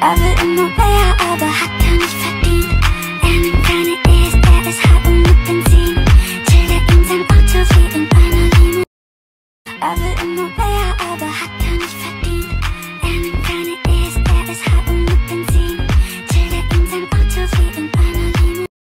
Love it immer mehr, aber hat gar nicht verdient. Er nimmt keine E's, er ist hart und mit Benzin. Chillt er in seinem Auto wie in einer Limo. Er will immer mehr, aber hat